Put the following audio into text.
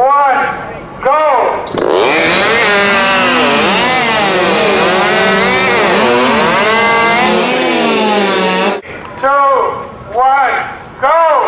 one, go! Two, one, go!